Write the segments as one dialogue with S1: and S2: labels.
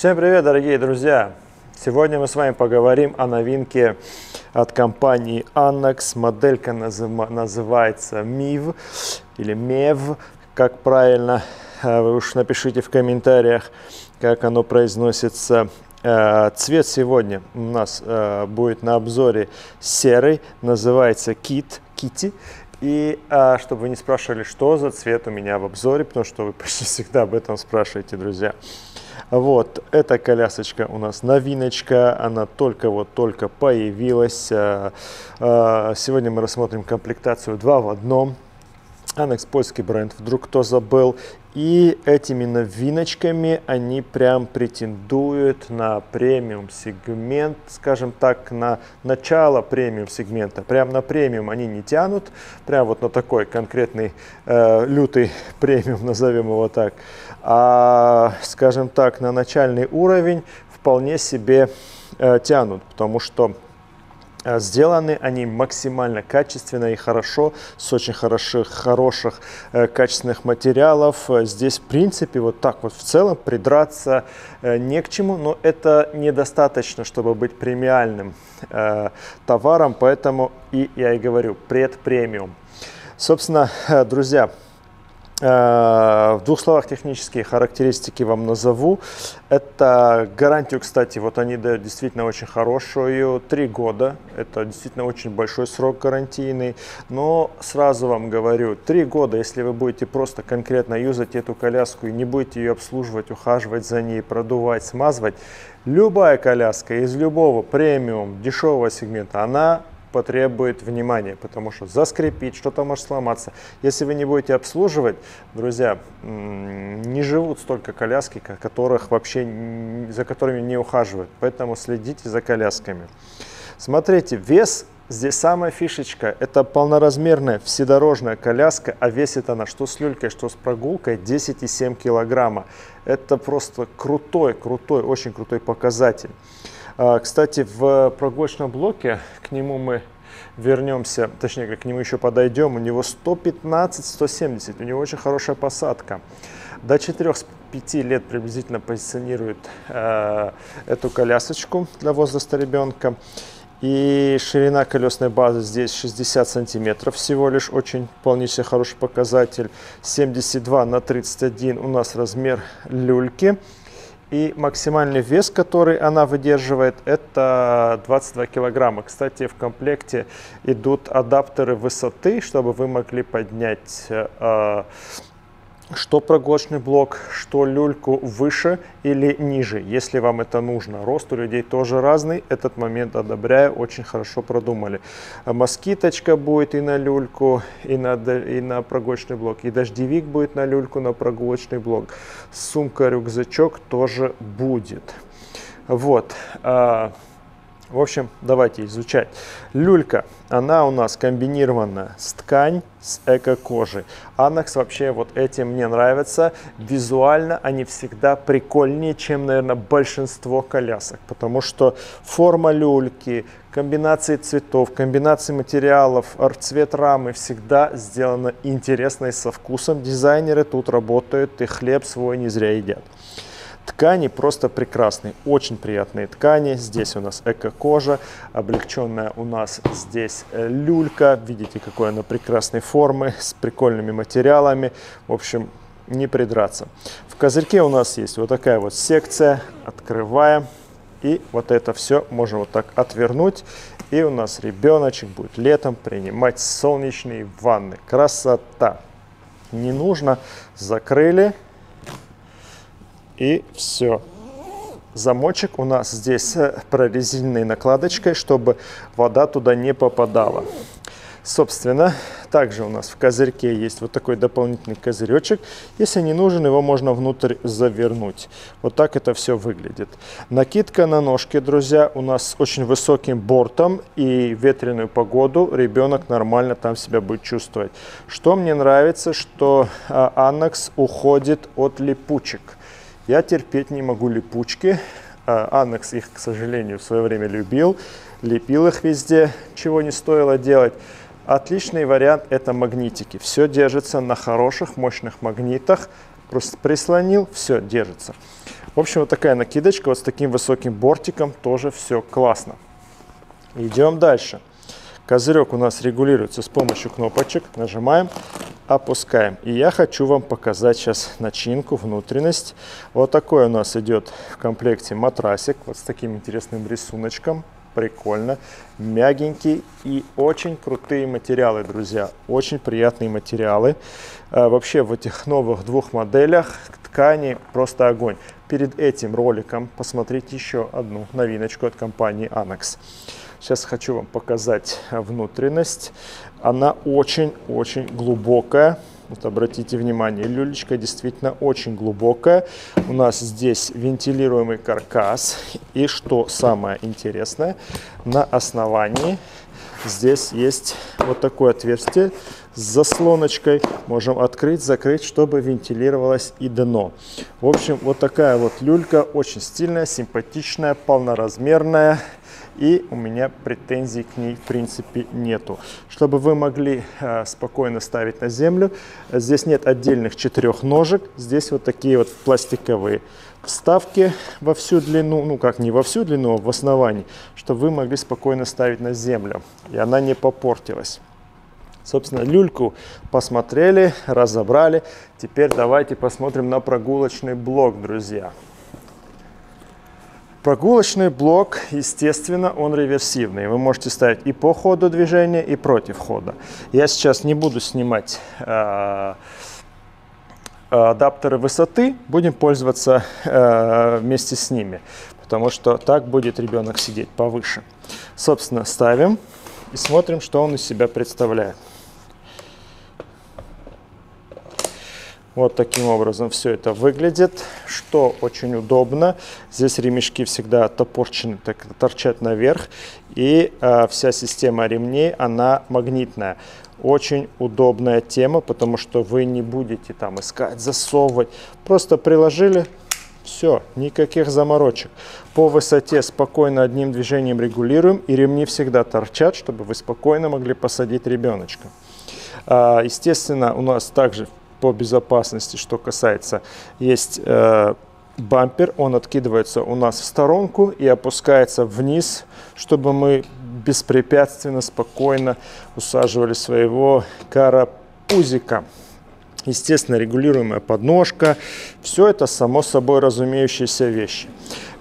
S1: Всем привет, дорогие друзья! Сегодня мы с вами поговорим о новинке от компании Annex. Моделька называется MIV или MEV, как правильно. Э, вы уж напишите в комментариях, как оно произносится. Э, цвет сегодня у нас э, будет на обзоре серый, называется Kit, Kitty. И чтобы вы не спрашивали, что за цвет у меня в обзоре, потому что вы почти всегда об этом спрашиваете, друзья. Вот, эта колясочка у нас новиночка, она только вот только появилась. Э, э, сегодня мы рассмотрим комплектацию 2 в одном. Анекс польский бренд, вдруг кто забыл. И этими новиночками они прям претендуют на премиум сегмент, скажем так, на начало премиум сегмента. Прям на премиум они не тянут, прям вот на такой конкретный э, лютый премиум, назовем его так. А, скажем так, на начальный уровень вполне себе э, тянут, потому что сделаны они максимально качественно и хорошо, с очень хороших, хороших э, качественных материалов. Здесь, в принципе, вот так вот в целом придраться э, не к чему, но это недостаточно, чтобы быть премиальным э, товаром, поэтому и я и говорю, предпремиум. Собственно, друзья, Э, в двух словах технические характеристики вам назову. Это гарантию, кстати, вот они дают действительно очень хорошую, три года. Это действительно очень большой срок гарантийный. Но сразу вам говорю, три года, если вы будете просто конкретно юзать эту коляску и не будете ее обслуживать, ухаживать за ней, продувать, смазывать, любая коляска из любого премиум дешевого сегмента, она потребует внимания, потому что заскрипит, что-то может сломаться. Если вы не будете обслуживать, друзья, не живут столько коляски, которых вообще, за которыми не ухаживают. Поэтому следите за колясками. Смотрите, вес Здесь самая фишечка, это полноразмерная вседорожная коляска, а весит она что с люлькой, что с прогулкой 10,7 килограмма. Это просто крутой, крутой, очень крутой показатель. А, кстати, в прогулочном блоке, к нему мы вернемся, точнее, к нему еще подойдем, у него 115-170, у него очень хорошая посадка. До 4-5 лет приблизительно позиционирует э, эту колясочку для возраста ребенка. И ширина колесной базы здесь 60 сантиметров всего лишь, очень вполне себе хороший показатель. 72 на 31 у нас размер люльки. И максимальный вес, который она выдерживает, это 22 килограмма. Кстати, в комплекте идут адаптеры высоты, чтобы вы могли поднять э, что прогулочный блок, что люльку выше или ниже, если вам это нужно. Рост у людей тоже разный, этот момент одобряю, очень хорошо продумали. Москиточка будет и на люльку, и на, и на прогулочный блок, и дождевик будет на люльку, на прогулочный блок. Сумка-рюкзачок тоже будет. Вот. В общем, давайте изучать. Люлька, она у нас комбинированная с ткань, с эко-кожей. Анакс вообще вот этим мне нравится. Визуально они всегда прикольнее, чем, наверное, большинство колясок. Потому что форма люльки, комбинации цветов, комбинации материалов, цвет рамы всегда сделано интересно и со вкусом. Дизайнеры тут работают и хлеб свой не зря едят. Ткани просто прекрасные, очень приятные ткани. Здесь у нас эко-кожа, облегченная у нас здесь э, люлька. Видите, какой она прекрасной формы, с прикольными материалами. В общем, не придраться. В козырьке у нас есть вот такая вот секция. Открываем. И вот это все можно вот так отвернуть. И у нас ребеночек будет летом принимать солнечные ванны. Красота! Не нужно. Закрыли и все. Замочек у нас здесь прорезиненной накладочкой, чтобы вода туда не попадала. Собственно, также у нас в козырьке есть вот такой дополнительный козыречек. Если не нужен, его можно внутрь завернуть. Вот так это все выглядит. Накидка на ножки, друзья, у нас с очень высоким бортом. И ветреную погоду ребенок нормально там себя будет чувствовать. Что мне нравится, что Аннакс уходит от липучек. Я терпеть не могу липучки. А, Аннекс их, к сожалению, в свое время любил. Лепил их везде, чего не стоило делать. Отличный вариант – это магнитики. Все держится на хороших, мощных магнитах. Просто прислонил, все, держится. В общем, вот такая накидочка вот с таким высоким бортиком, тоже все классно. Идем дальше. Козырек у нас регулируется с помощью кнопочек. Нажимаем, опускаем. И я хочу вам показать сейчас начинку, внутренность. Вот такой у нас идет в комплекте матрасик, вот с таким интересным рисуночком. Прикольно, мягенький и очень крутые материалы, друзья. Очень приятные материалы. А, вообще в этих новых двух моделях ткани просто огонь. Перед этим роликом посмотрите еще одну новиночку от компании Anax. Сейчас хочу вам показать внутренность. Она очень-очень глубокая. Вот обратите внимание, люлечка действительно очень глубокая. У нас здесь вентилируемый каркас. И что самое интересное, на основании здесь есть вот такое отверстие с заслоночкой. Можем открыть, закрыть, чтобы вентилировалось и дно. В общем, вот такая вот люлька, очень стильная, симпатичная, полноразмерная и у меня претензий к ней в принципе нету. Чтобы вы могли э, спокойно ставить на землю, здесь нет отдельных четырех ножек, здесь вот такие вот пластиковые вставки во всю длину, ну как не во всю длину, а в основании, чтобы вы могли спокойно ставить на землю, и она не попортилась. Собственно, люльку посмотрели, разобрали. Теперь давайте посмотрим на прогулочный блок, друзья. Прогулочный блок, естественно, он реверсивный. Вы можете ставить и по ходу движения, и против хода. Я сейчас не буду снимать э, адаптеры высоты, будем пользоваться э, вместе с ними, потому что так будет ребенок сидеть повыше. Собственно, ставим и смотрим, что он из себя представляет. Вот таким образом все это выглядит, что очень удобно. Здесь ремешки всегда топорчены, так торчат наверх. И э, вся система ремней, она магнитная. Очень удобная тема, потому что вы не будете там искать, засовывать. Просто приложили, все, никаких заморочек. По высоте спокойно одним движением регулируем, и ремни всегда торчат, чтобы вы спокойно могли посадить ребеночка. А, естественно, у нас также по безопасности, что касается, есть э, бампер, он откидывается у нас в сторонку и опускается вниз, чтобы мы беспрепятственно, спокойно усаживали своего карапузика. Естественно, регулируемая подножка. Все это само собой разумеющиеся вещи.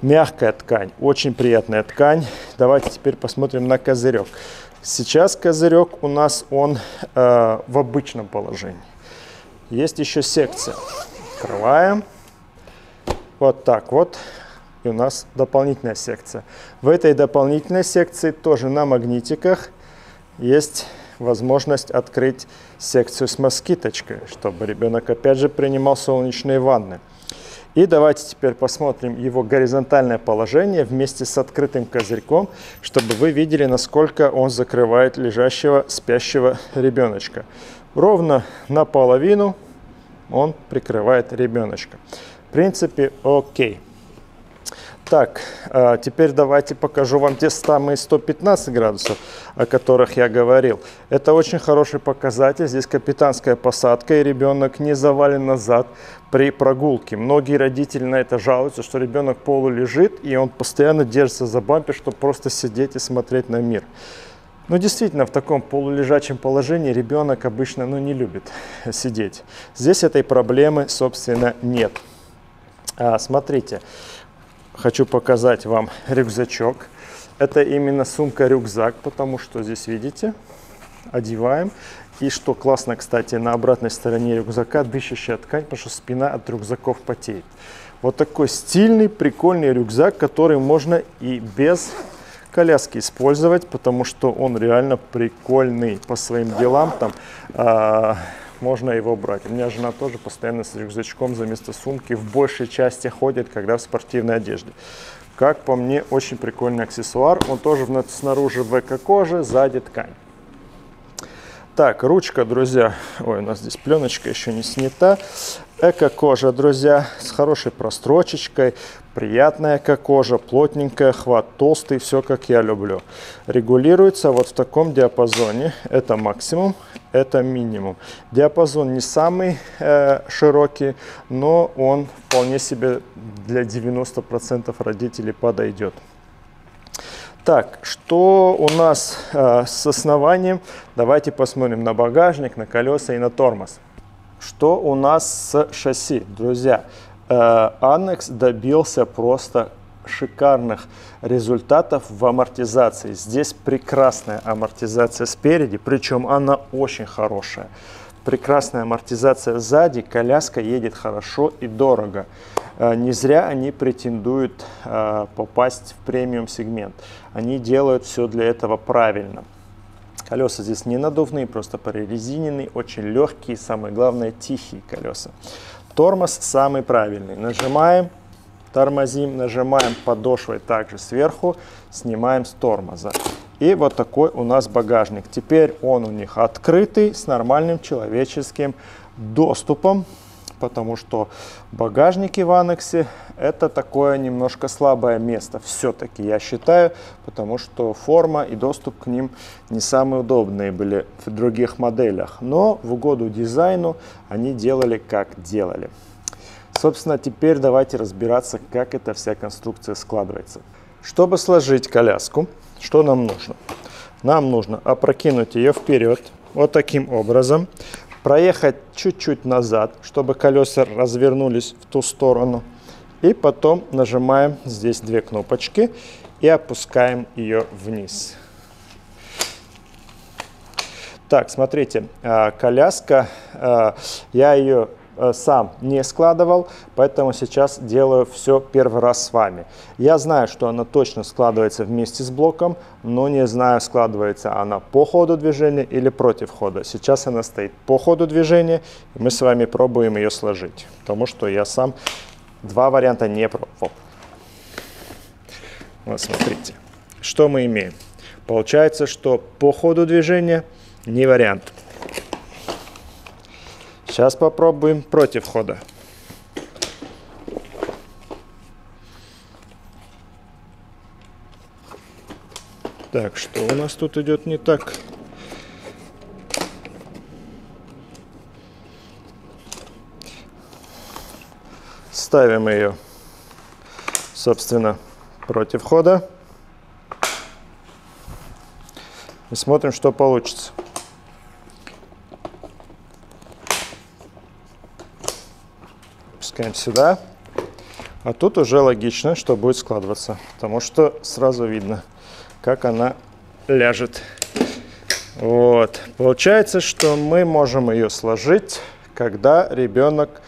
S1: Мягкая ткань, очень приятная ткань. Давайте теперь посмотрим на козырек. Сейчас козырек у нас он э, в обычном положении. Есть еще секция. Открываем. Вот так вот. И у нас дополнительная секция. В этой дополнительной секции тоже на магнитиках есть возможность открыть секцию с москиточкой, чтобы ребенок опять же принимал солнечные ванны. И давайте теперь посмотрим его горизонтальное положение вместе с открытым козырьком, чтобы вы видели, насколько он закрывает лежащего, спящего ребеночка ровно наполовину он прикрывает ребеночка. В принципе, окей. Так, а, теперь давайте покажу вам те самые 115 градусов, о которых я говорил. Это очень хороший показатель. Здесь капитанская посадка, и ребенок не завален назад при прогулке. Многие родители на это жалуются, что ребенок полулежит, и он постоянно держится за бампер, чтобы просто сидеть и смотреть на мир. Ну, действительно, в таком полулежачем положении ребенок обычно ну, не любит сидеть. Здесь этой проблемы, собственно, нет. А, смотрите, хочу показать вам рюкзачок. Это именно сумка-рюкзак, потому что здесь, видите, одеваем. И что классно, кстати, на обратной стороне рюкзака дышащая ткань, потому что спина от рюкзаков потеет. Вот такой стильный, прикольный рюкзак, который можно и без коляски использовать, потому что он реально прикольный по своим делам. Там э, можно его брать. У меня жена тоже постоянно с рюкзачком за место сумки в большей части ходит, когда в спортивной одежде. Как по мне, очень прикольный аксессуар. Он тоже снаружи в эко-коже, сзади ткань. Так, ручка, друзья. Ой, у нас здесь пленочка еще не снята. Эко-кожа, друзья, с хорошей прострочечкой. приятная как кожа, плотненькая, хват толстый, все как я люблю. Регулируется вот в таком диапазоне. Это максимум, это минимум. Диапазон не самый э, широкий, но он вполне себе для 90% родителей подойдет. Так, что у нас э, с основанием? Давайте посмотрим на багажник, на колеса и на тормоз. Что у нас с шасси, друзья? Э, Annex добился просто шикарных результатов в амортизации. Здесь прекрасная амортизация спереди, причем она очень хорошая. Прекрасная амортизация сзади, коляска едет хорошо и дорого. Э, не зря они претендуют э, попасть в премиум сегмент. Они делают все для этого правильно. Колеса здесь не надувные, просто прорезиненные, очень легкие, самое главное тихие колеса. Тормоз самый правильный. Нажимаем, тормозим, нажимаем подошвой также сверху, снимаем с тормоза. И вот такой у нас багажник. Теперь он у них открытый, с нормальным человеческим доступом потому что багажники в анексе это такое немножко слабое место. Все-таки я считаю, потому что форма и доступ к ним не самые удобные были в других моделях. Но в угоду дизайну они делали как делали. Собственно, теперь давайте разбираться, как эта вся конструкция складывается. Чтобы сложить коляску, что нам нужно? Нам нужно опрокинуть ее вперед, вот таким образом проехать чуть-чуть назад, чтобы колеса развернулись в ту сторону. И потом нажимаем здесь две кнопочки и опускаем ее вниз. Так, смотрите, а, коляска, а, я ее сам не складывал, поэтому сейчас делаю все первый раз с вами. Я знаю, что она точно складывается вместе с блоком, но не знаю, складывается она по ходу движения или против хода. Сейчас она стоит по ходу движения, и мы с вами пробуем ее сложить, потому что я сам два варианта не пробовал. Вот смотрите, что мы имеем. Получается, что по ходу движения не вариант. Сейчас попробуем против хода. Так, что у нас тут идет не так? Ставим ее, собственно, против хода. И смотрим, что получится. Опускаем сюда. А тут уже логично, что будет складываться, потому что сразу видно, как она ляжет. Вот. Получается, что мы можем ее сложить, когда ребенок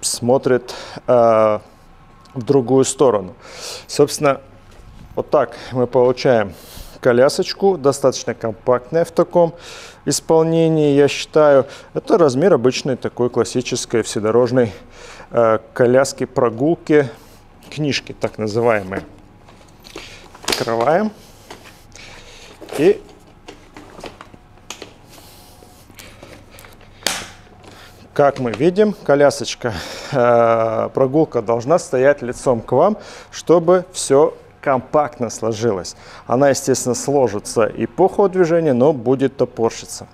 S1: смотрит э, в другую сторону. Собственно, вот так мы получаем колясочку, достаточно компактная в таком исполнении, я считаю. Это размер обычной такой классической вседорожной э, коляски, прогулки, книжки так называемые. Открываем. И как мы видим, колясочка, э, прогулка должна стоять лицом к вам, чтобы все компактно сложилась. Она, естественно, сложится и по ходу движения, но будет топорщиться.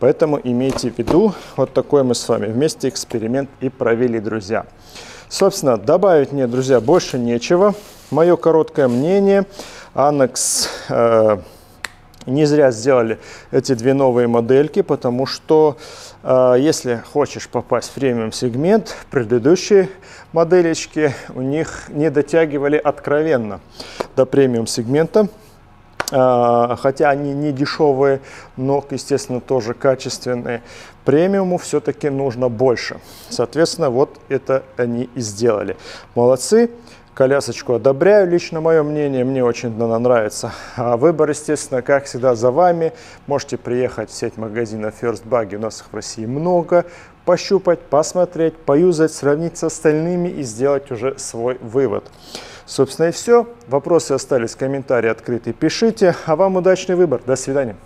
S1: Поэтому имейте в виду, вот такой мы с вами вместе эксперимент и провели, друзья. Собственно, добавить мне, друзья, больше нечего. Мое короткое мнение. Анекс э, не зря сделали эти две новые модельки, потому что э, если хочешь попасть в премиум сегмент, предыдущие моделечки у них не дотягивали откровенно до премиум сегмента. А, хотя они не дешевые, но, естественно, тоже качественные. Премиуму все-таки нужно больше. Соответственно, вот это они и сделали. Молодцы. Колясочку одобряю, лично мое мнение, мне очень она нравится. А выбор, естественно, как всегда, за вами. Можете приехать в сеть магазинов First Buggy, у нас их в России много. Пощупать, посмотреть, поюзать, сравнить с остальными и сделать уже свой вывод. Собственно и все. Вопросы остались, комментарии открыты, пишите. А вам удачный выбор. До свидания.